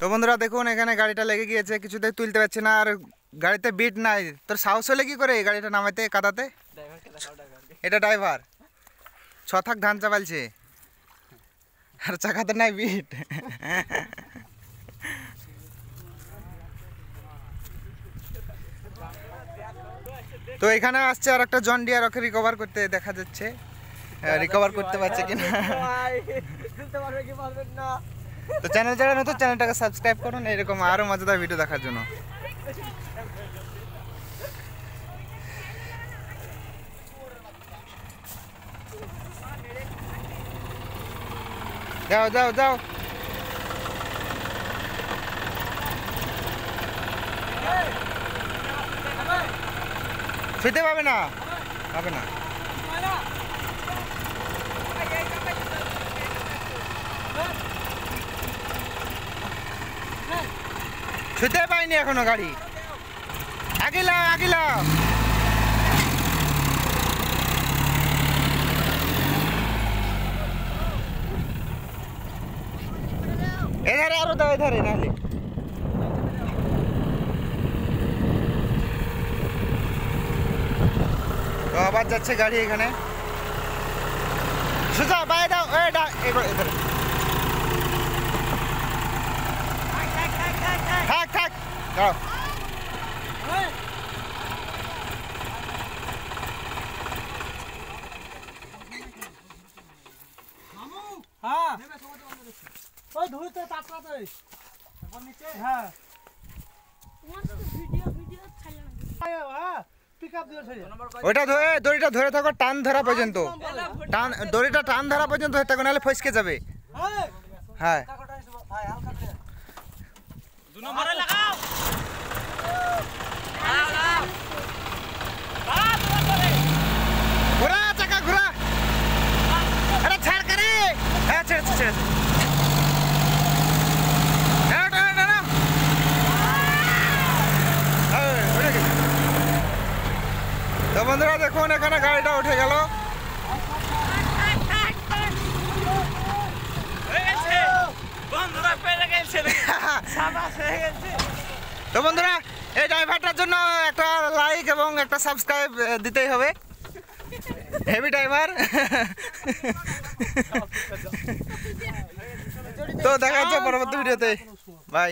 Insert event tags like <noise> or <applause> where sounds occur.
তো বন্ধুরা দেখুন, এখানে গাড়িটা লেগে গিয়েছে, কিছুতেই তুলতে পারছে না, আর গাড়িতে বিট নাই। তোর সাহস হলে কি করে এই গাড়িটা নামাইতে, কাদাতে? এটা ড্রাইভার ছ থাক ধান চাপালছে আর চাকাতে নাই বিট তো এখানে আসছে আর একটা জন ডিয়ার ওকে রিকভার করতে দেখা যাচ্ছে। রিকভার করতে পারছে কিনা? তো চ্যানেল যারা নতুন চ্যানেলটাকে সাবস্ক্রাইব করুন, এরকম আরও মজাদার ভিডিও দেখার জন্য। যাও যাও যাও। ছুঁতে পাবে না? পাবে না। ছুঁতে পাইনি এখনও গাড়ি। আগিলা আগিলা। এধারে আরও দাও, এধারে নাহলে তো আবার যাচ্ছে গাড়ি এখানে। সুজা, বাইরে দাও, এ ডা এবার এধারে থাক ওই ধুইতে তাপড়াতে নিচে হ্যাঁ ওইটা ধরে দড়িটা ধরে থাকো টান ধরা পর্যন্ত। টান দড়িটা টান ধরা পর্যন্ত হয়ে থাকো নাহলে ফসকে যাবে। হ্যাঁ হ্যাঁ। হালকা করে তো বন্ধুরা দেখুন এখানে গাড়িটা উঠে গেল। তো বন্ধুরা এই ড্রাইভারটার জন্য একটা লাইক এবং একটা সাবস্ক্রাইব দিতেই হবে। হেভি ড্রাইভার <laughs> তো দেখা যাচ্ছে পরবর্তী ভিডিওতে। বাই